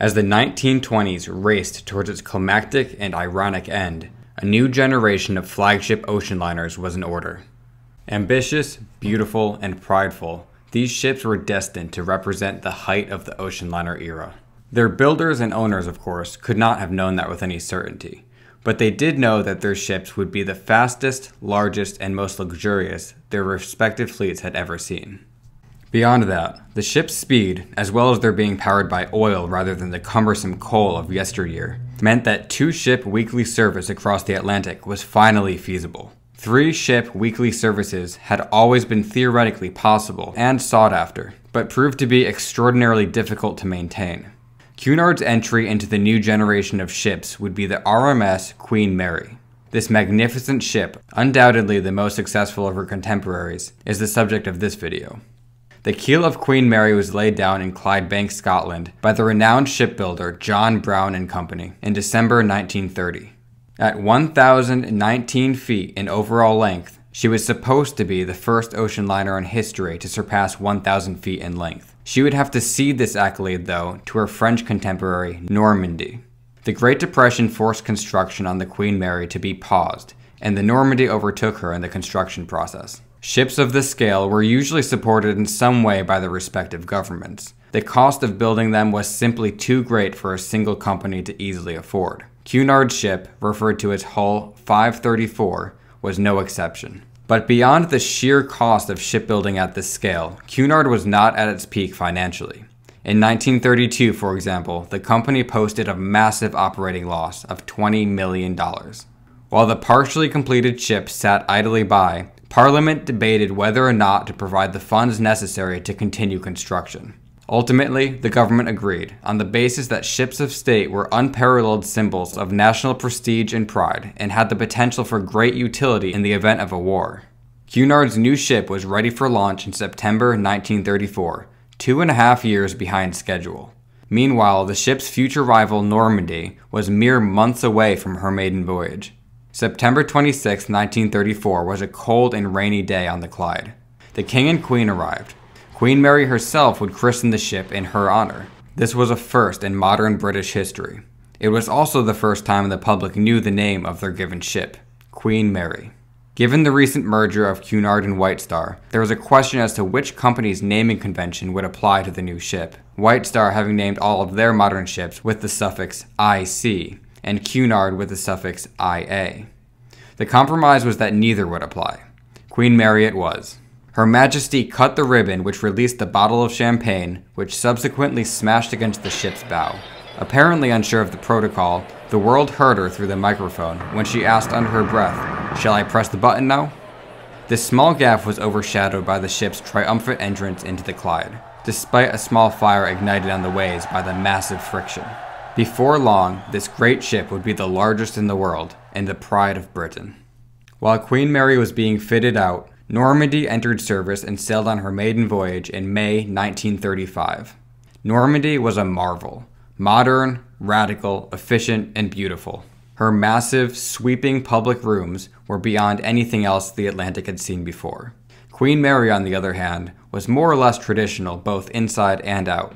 As the 1920s raced towards its climactic and ironic end, a new generation of flagship ocean liners was in order. Ambitious, beautiful, and prideful, these ships were destined to represent the height of the ocean liner era. Their builders and owners, of course, could not have known that with any certainty, but they did know that their ships would be the fastest, largest, and most luxurious their respective fleets had ever seen. Beyond that, the ship's speed, as well as their being powered by oil rather than the cumbersome coal of yesteryear, meant that two ship weekly service across the Atlantic was finally feasible. Three ship weekly services had always been theoretically possible and sought after, but proved to be extraordinarily difficult to maintain. Cunard's entry into the new generation of ships would be the RMS Queen Mary. This magnificent ship, undoubtedly the most successful of her contemporaries, is the subject of this video. The keel of Queen Mary was laid down in Clydebank, Scotland, by the renowned shipbuilder John Brown and Company in December 1930. At 1,019 feet in overall length, she was supposed to be the first ocean liner in history to surpass 1,000 feet in length. She would have to cede this accolade, though, to her French contemporary, Normandie. The Great Depression forced construction on the Queen Mary to be paused, and the Normandie overtook her in the construction process. Ships of this scale were usually supported in some way by the respective governments. The cost of building them was simply too great for a single company to easily afford. Cunard's ship, referred to as Hull 534, was no exception. But beyond the sheer cost of shipbuilding at this scale, Cunard was not at its peak financially. In 1932, for example, the company posted a massive operating loss of $20 million. While the partially completed ship sat idly by, Parliament debated whether or not to provide the funds necessary to continue construction. Ultimately, the government agreed, on the basis that ships of state were unparalleled symbols of national prestige and pride, and had the potential for great utility in the event of a war. Cunard's new ship was ready for launch in September 1934, two and a half years behind schedule. Meanwhile, the ship's future rival Normandie, was mere months away from her maiden voyage. September 26, 1934 was a cold and rainy day on the Clyde. The King and Queen arrived. Queen Mary herself would christen the ship in her honor. This was a first in modern British history. It was also the first time the public knew the name of their given ship, Queen Mary. Given the recent merger of Cunard and White Star, there was a question as to which company's naming convention would apply to the new ship, White Star having named all of their modern ships with the suffix IC, and Cunard with the suffix IA. The compromise was that neither would apply. Queen Mary it was. Her Majesty cut the ribbon which released the bottle of champagne, which subsequently smashed against the ship's bow. Apparently unsure of the protocol, the world heard her through the microphone when she asked under her breath, Shall I press the button now? This small gaffe was overshadowed by the ship's triumphant entrance into the Clyde, despite a small fire ignited on the waves by the massive friction. Before long, this great ship would be the largest in the world and the pride of Britain. While Queen Mary was being fitted out, Normandie entered service and sailed on her maiden voyage in May 1935. Normandie was a marvel modern, radical, efficient, and beautiful. Her massive, sweeping public rooms were beyond anything else the Atlantic had seen before. Queen Mary, on the other hand, was more or less traditional both inside and out.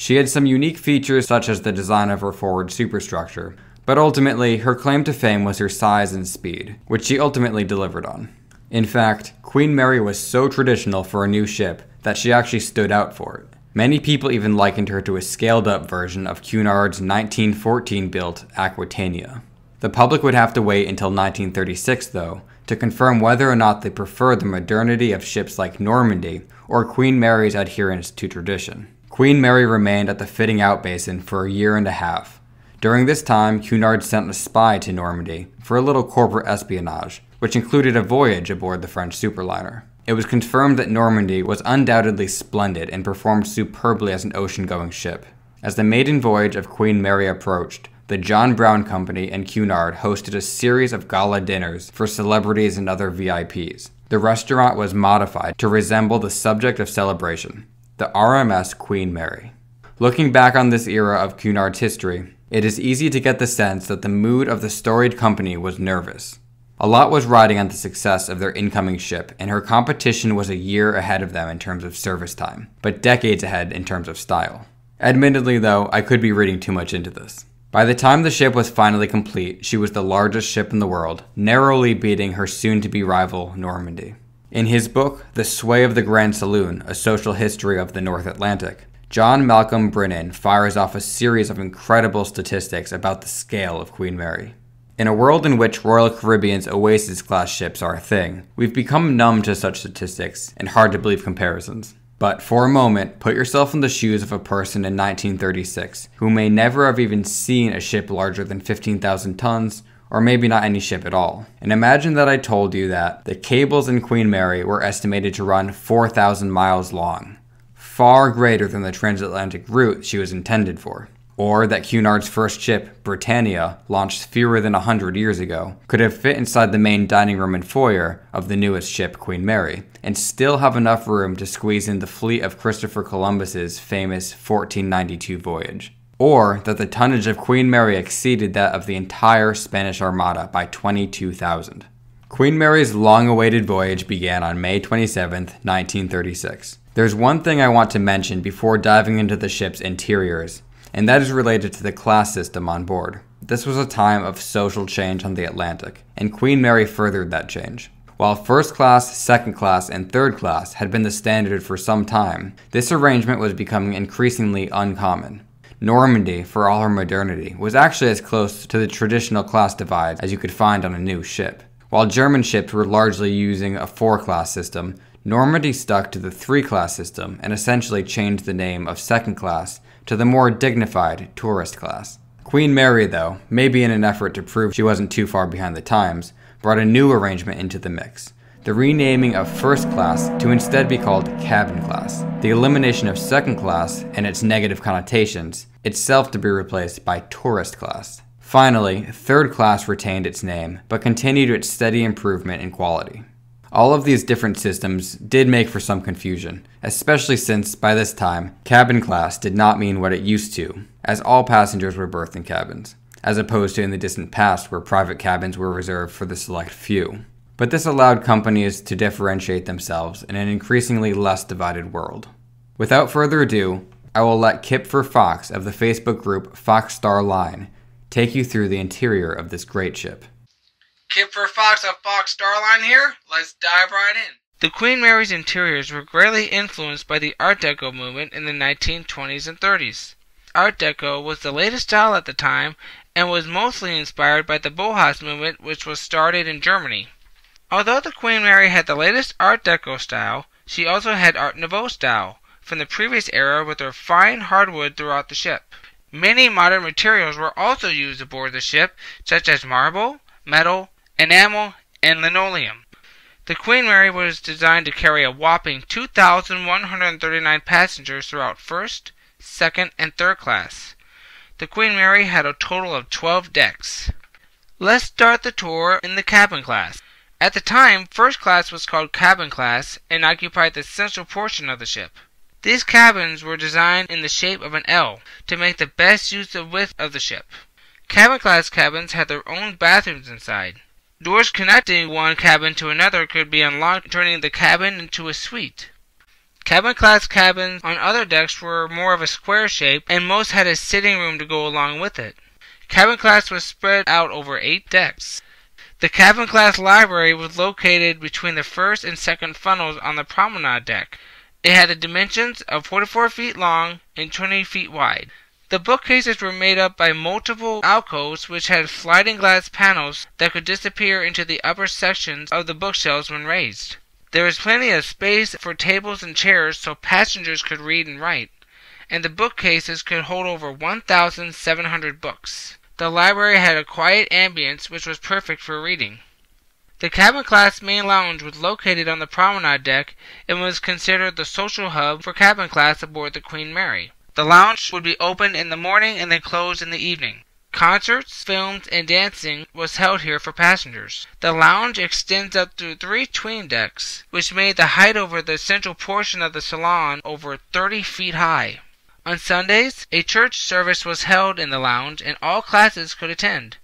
She had some unique features such as the design of her forward superstructure, but ultimately her claim to fame was her size and speed, which she ultimately delivered on. In fact, Queen Mary was so traditional for a new ship that she actually stood out for it. Many people even likened her to a scaled up version of Cunard's 1914 built Aquitania. The public would have to wait until 1936, though, to confirm whether or not they preferred the modernity of ships like Normandie or Queen Mary's adherence to tradition. Queen Mary remained at the fitting out basin for a year and a half. During this time, Cunard sent a spy to Normandie for a little corporate espionage, which included a voyage aboard the French superliner. It was confirmed that Normandie was undoubtedly splendid and performed superbly as an ocean going ship. As the maiden voyage of Queen Mary approached, the John Brown Company and Cunard hosted a series of gala dinners for celebrities and other VIPs. The restaurant was modified to resemble the subject of celebration, the RMS Queen Mary. Looking back on this era of Cunard's history, it is easy to get the sense that the mood of the storied company was nervous. A lot was riding on the success of their incoming ship, and her competition was a year ahead of them in terms of service time, but decades ahead in terms of style. Admittedly, though, I could be reading too much into this. By the time the ship was finally complete, she was the largest ship in the world, narrowly beating her soon to be rival, Normandie. In his book, The Sway of the Grand Saloon A Social History of the North Atlantic, John Malcolm Brinnin fires off a series of incredible statistics about the scale of Queen Mary. In a world in which Royal Caribbean's Oasis class ships are a thing, we've become numb to such statistics and hard to believe comparisons. But for a moment, put yourself in the shoes of a person in 1936 who may never have even seen a ship larger than 15,000 tons, or maybe not any ship at all. And imagine that I told you that the cables in Queen Mary were estimated to run 4,000 miles long, far greater than the transatlantic route she was intended for or that Cunard's first ship, Britannia, launched fewer than 100 years ago, could have fit inside the main dining room and foyer of the newest ship, Queen Mary, and still have enough room to squeeze in the fleet of Christopher Columbus's famous 1492 voyage. Or that the tonnage of Queen Mary exceeded that of the entire Spanish Armada by 22,000. Queen Mary's long awaited voyage began on May 27, 1936. There's one thing I want to mention before diving into the ship's interiors, and that is related to the class system on board. This was a time of social change on the Atlantic, and Queen Mary furthered that change. While first class, second class, and third class had been the standard for some time, this arrangement was becoming increasingly uncommon. Normandie, for all her modernity, was actually as close to the traditional class divide as you could find on a new ship. While German ships were largely using a four class system, Normandie stuck to the three class system and essentially changed the name of second class to the more dignified tourist class. Queen Mary, though, maybe in an effort to prove she wasn't too far behind the times, brought a new arrangement into the mix the renaming of first class to instead be called cabin class, the elimination of second class and its negative connotations, itself to be replaced by tourist class. Finally, third class retained its name, but continued its steady improvement in quality. All of these different systems did make for some confusion, especially since, by this time, cabin class did not mean what it used to, as all passengers were berthed in cabins, as opposed to in the distant past where private cabins were reserved for the select few. But this allowed companies to differentiate themselves in an increasingly less divided world. Without further ado, I will let Kipfer Fox of the Facebook group Fox Star Line take you through the interior of this great ship. Kipfer Fox of Fox Star Line here. Let's dive right in. The Queen Mary's interiors were greatly influenced by the Art Deco movement in the 1920s and 30s. Art Deco was the latest style at the time and was mostly inspired by the Bauhaus movement which was started in Germany. Although the Queen Mary had the latest Art Deco style, she also had Art Nouveau style from the previous era with her fine hardwood throughout the ship. Many modern materials were also used aboard the ship, such as marble, metal, enamel, and linoleum. The Queen Mary was designed to carry a whopping 2,139 passengers throughout first, second, and third class. The Queen Mary had a total of 12 decks. Let's start the tour in the cabin class. At the time, first class was called cabin class and occupied the central portion of the ship. These cabins were designed in the shape of an L to make the best use of width of the ship. Cabin class cabins had their own bathrooms inside. Doors connecting one cabin to another could be unlocked, turning the cabin into a suite. Cabin class cabins on other decks were more of a square shape, and most had a sitting room to go along with it. Cabin class was spread out over eight decks. The cabin class library was located between the first and second funnels on the promenade deck. It had the dimensions of 44 feet long and 20 feet wide. The bookcases were made up by multiple alcoves which had sliding glass panels that could disappear into the upper sections of the bookshelves when raised. There was plenty of space for tables and chairs so passengers could read and write, and the bookcases could hold over 1,700 books. The library had a quiet ambience which was perfect for reading. The cabin class main lounge was located on the promenade deck and was considered the social hub for cabin class aboard the Queen Mary. The lounge would be open in the morning and then closed in the evening. Concerts, films, and dancing was held here for passengers. The lounge extends up through three tween decks, which made the height over the central portion of the salon over 30 feet high. On Sundays, a church service was held in the lounge and all classes could attend.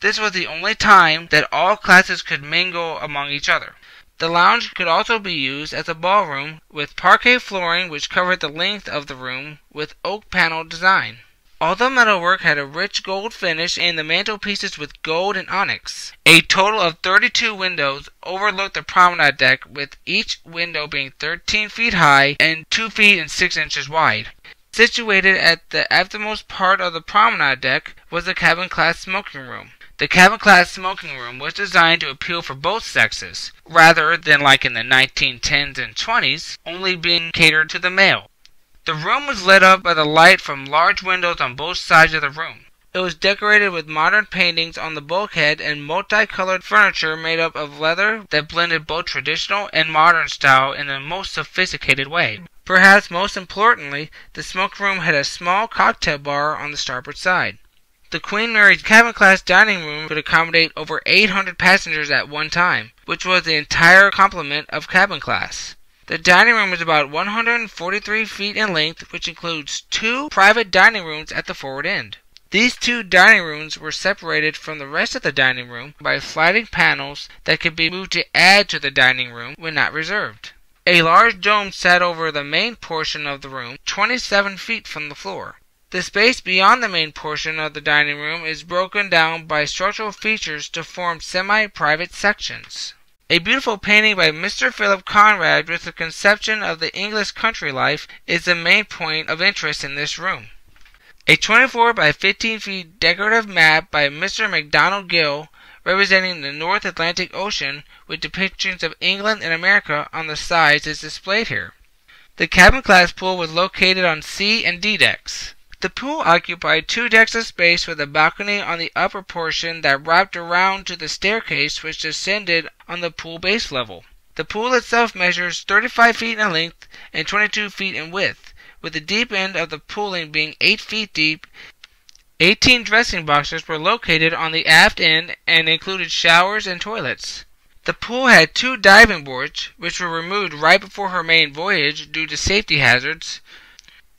This was the only time that all classes could mingle among each other. The lounge could also be used as a ballroom with parquet flooring which covered the length of the room with oak panel design. All the metalwork had a rich gold finish and the mantelpieces with gold and onyx. A total of 32 windows overlooked the promenade deck with each window being 13 feet high and 2 feet and 6 inches wide. Situated at the aftermost part of the promenade deck was the cabin class smoking room. The cabin class smoking room was designed to appeal for both sexes, rather than like in the 1910s and 20s, only being catered to the male. The room was lit up by the light from large windows on both sides of the room. It was decorated with modern paintings on the bulkhead and multicolored furniture made up of leather that blended both traditional and modern style in the most sophisticated way. Perhaps most importantly, the smoke room had a small cocktail bar on the starboard side. The Queen Mary's cabin class dining room could accommodate over 800 passengers at one time, which was the entire complement of cabin class. The dining room is about 143 feet in length, which includes two private dining rooms at the forward end. These two dining rooms were separated from the rest of the dining room by sliding panels that could be moved to add to the dining room when not reserved. A large dome sat over the main portion of the room, 27 feet from the floor. The space beyond the main portion of the dining room is broken down by structural features to form semi private sections. A beautiful painting by Mr. Philip Connard with a conception of the English country life is the main point of interest in this room. A 24 by 15 feet decorative map by Mr. MacDonald Gill representing the North Atlantic Ocean with depictions of England and America on the sides is displayed here. The cabin class pool was located on C and D decks. The pool occupied two decks of space with a balcony on the upper portion that wrapped around to the staircase which descended on the pool base level. The pool itself measures 35 feet in length and 22 feet in width, with the deep end of the pooling being 8 feet deep. 18 dressing boxes were located on the aft end and included showers and toilets. The pool had two diving boards, which were removed right before her main voyage due to safety hazards.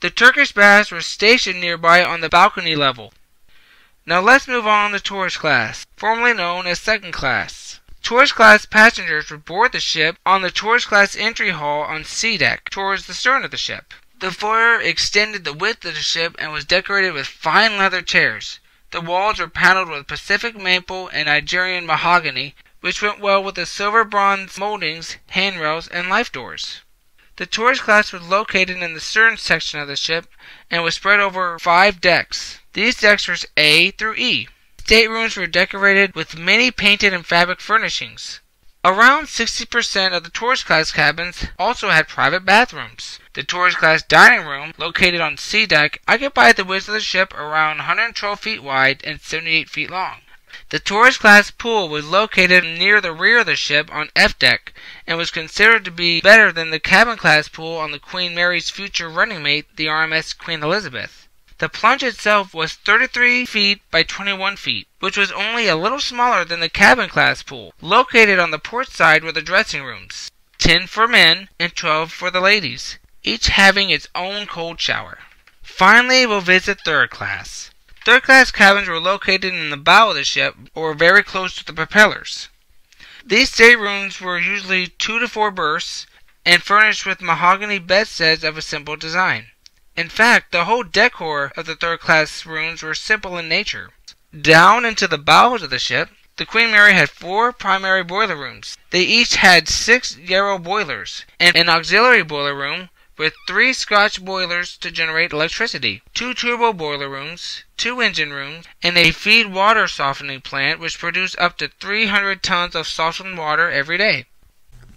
The Turkish baths were stationed nearby on the balcony level. Now let's move on to tourist class, formerly known as second class. Tourist class passengers would board the ship on the tourist class entry hall on C deck towards the stern of the ship. The foyer extended the width of the ship and was decorated with fine leather chairs. The walls were paneled with Pacific maple and Nigerian mahogany, which went well with the silver bronze moldings, handrails, and life doors. The tourist class was located in the stern section of the ship and was spread over five decks. These decks were A through E. Staterooms were decorated with many painted and fabric furnishings. Around 60% of the tourist class cabins also had private bathrooms. The tourist class dining room, located on C deck, occupied the width of the ship around 112 feet wide and 78 feet long. The tourist class pool was located near the rear of the ship on F deck and was considered to be better than the cabin class pool on the Queen Mary's future running mate, the RMS Queen Elizabeth. The plunge itself was 33 feet by 21 feet, which was only a little smaller than the cabin class pool. Located on the port side were the dressing rooms, 10 for men and 12 for the ladies, each having its own cold shower. Finally, we'll visit third class. Third class cabins were located in the bow of the ship or very close to the propellers. These staterooms were usually two to four berths and furnished with mahogany bedsteads of a simple design. In fact, the whole decor of the third class rooms were simple in nature. Down into the bowels of the ship, the Queen Mary had four primary boiler rooms. They each had six Yarrow boilers and an auxiliary boiler room with three Scotch boilers to generate electricity, two turbo boiler rooms, two engine rooms, and a feed water softening plant which produced up to 300 tons of softened water every day.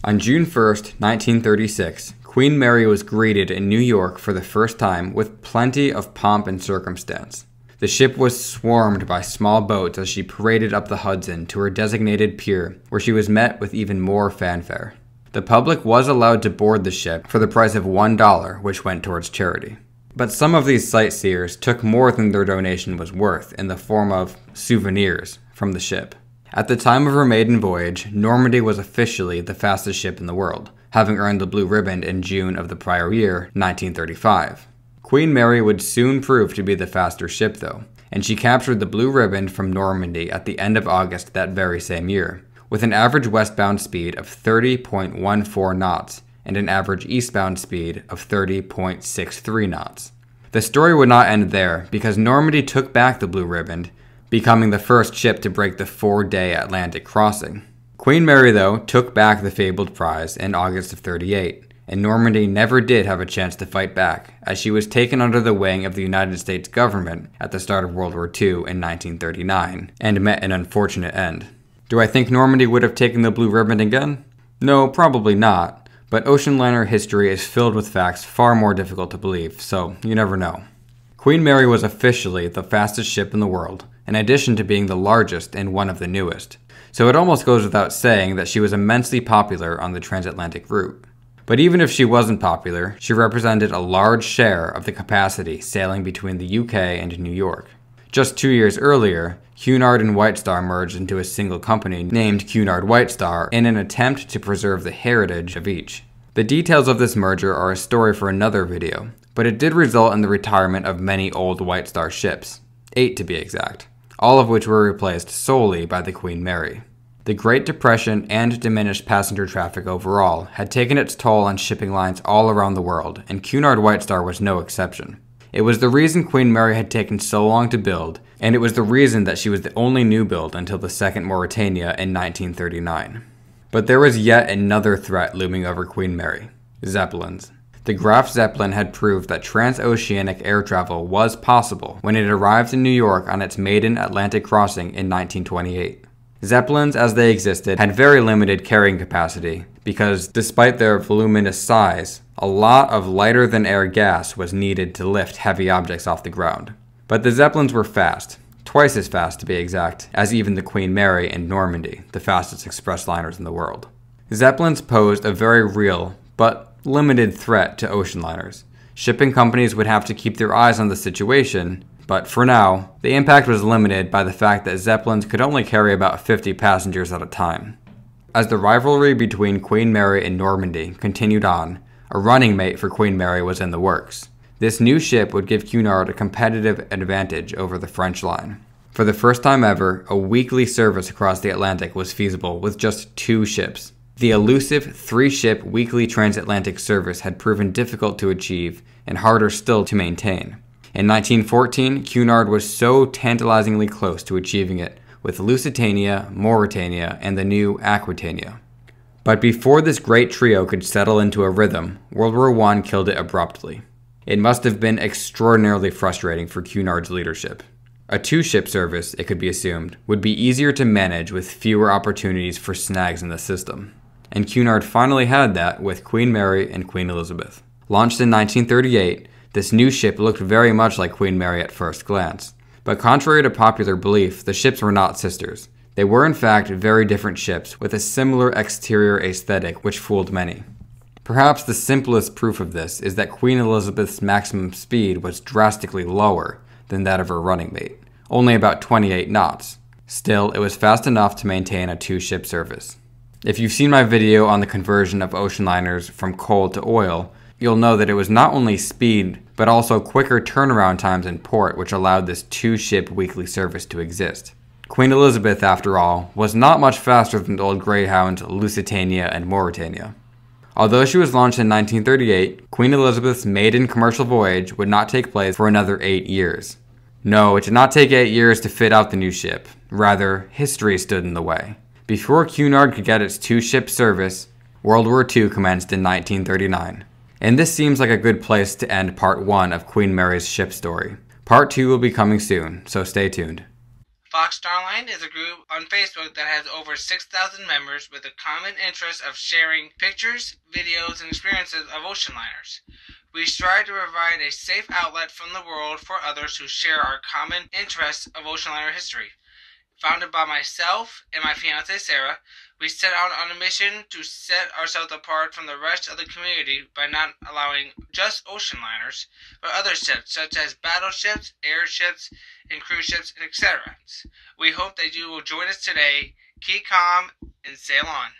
On June 1, 1936, Queen Mary was greeted in New York for the first time with plenty of pomp and circumstance. The ship was swarmed by small boats as she paraded up the Hudson to her designated pier, where she was met with even more fanfare. The public was allowed to board the ship for the price of $1, which went towards charity. But some of these sightseers took more than their donation was worth in the form of souvenirs from the ship. At the time of her maiden voyage, Normandie was officially the fastest ship in the world, having earned the Blue Riband in June of the prior year, 1935. Queen Mary would soon prove to be the faster ship, though, and she captured the Blue Riband from Normandie at the end of August that very same year, with an average westbound speed of 30.14 knots and an average eastbound speed of 30.63 knots. The story would not end there because Normandie took back the Blue Riband, becoming the first ship to break the four day Atlantic crossing. Queen Mary, though, took back the fabled prize in August of 38, and Normandie never did have a chance to fight back, as she was taken under the wing of the United States government at the start of World War II in 1939, and met an unfortunate end. Do I think Normandie would have taken the Blue Riband again? No, probably not, but ocean liner history is filled with facts far more difficult to believe, so you never know. Queen Mary was officially the fastest ship in the world, in addition to being the largest and one of the newest so it almost goes without saying that she was immensely popular on the transatlantic route. But even if she wasn't popular, she represented a large share of the capacity sailing between the UK and New York. Just two years earlier, Cunard and White Star merged into a single company named Cunard White Star in an attempt to preserve the heritage of each. The details of this merger are a story for another video, but it did result in the retirement of many old White Star ships, eight to be exact all of which were replaced solely by the Queen Mary. The Great Depression and diminished passenger traffic overall had taken its toll on shipping lines all around the world, and Cunard White Star was no exception. It was the reason Queen Mary had taken so long to build, and it was the reason that she was the only new build until the Second Mauretania in 1939. But there was yet another threat looming over Queen Mary Zeppelins. The Graf Zeppelin had proved that transoceanic air travel was possible when it arrived in New York on its maiden Atlantic crossing in 1928. Zeppelins, as they existed, had very limited carrying capacity because, despite their voluminous size, a lot of lighter than air gas was needed to lift heavy objects off the ground. But the Zeppelins were fast, twice as fast to be exact, as even the Queen Mary and Normandie, the fastest express liners in the world. Zeppelins posed a very real, but limited threat to ocean liners. Shipping companies would have to keep their eyes on the situation, but for now, the impact was limited by the fact that Zeppelins could only carry about 50 passengers at a time. As the rivalry between Queen Mary and Normandie continued on, a running mate for Queen Mary was in the works. This new ship would give Cunard a competitive advantage over the French line. For the first time ever, a weekly service across the Atlantic was feasible with just two ships, the elusive three ship weekly transatlantic service had proven difficult to achieve and harder still to maintain. In 1914, Cunard was so tantalizingly close to achieving it with Lusitania, Mauretania, and the new Aquitania. But before this great trio could settle into a rhythm, World War I killed it abruptly. It must have been extraordinarily frustrating for Cunard's leadership. A two ship service, it could be assumed, would be easier to manage with fewer opportunities for snags in the system and Cunard finally had that with Queen Mary and Queen Elizabeth. Launched in 1938, this new ship looked very much like Queen Mary at first glance. But contrary to popular belief, the ships were not sisters. They were in fact very different ships with a similar exterior aesthetic which fooled many. Perhaps the simplest proof of this is that Queen Elizabeth's maximum speed was drastically lower than that of her running mate, only about 28 knots. Still, it was fast enough to maintain a two ship service. If you've seen my video on the conversion of ocean liners from coal to oil, you'll know that it was not only speed, but also quicker turnaround times in port which allowed this two ship weekly service to exist. Queen Elizabeth, after all, was not much faster than the old Greyhound, Lusitania, and Mauretania. Although she was launched in 1938, Queen Elizabeth's maiden commercial voyage would not take place for another eight years. No, it did not take eight years to fit out the new ship. Rather, history stood in the way. Before Cunard could get its two ship service, World War II commenced in 1939. And this seems like a good place to end part 1 of Queen Mary's ship story. Part 2 will be coming soon, so stay tuned. Fox Star Line is a group on Facebook that has over 6,000 members with a common interest of sharing pictures, videos, and experiences of ocean liners. We strive to provide a safe outlet from the world for others who share our common interest of ocean liner history founded by myself and my fiancee Sarah, we set out on a mission to set ourselves apart from the rest of the community by not allowing just ocean liners, but other ships such as battleships, airships, and cruise ships, etc. We hope that you will join us today. Keep calm and sail on.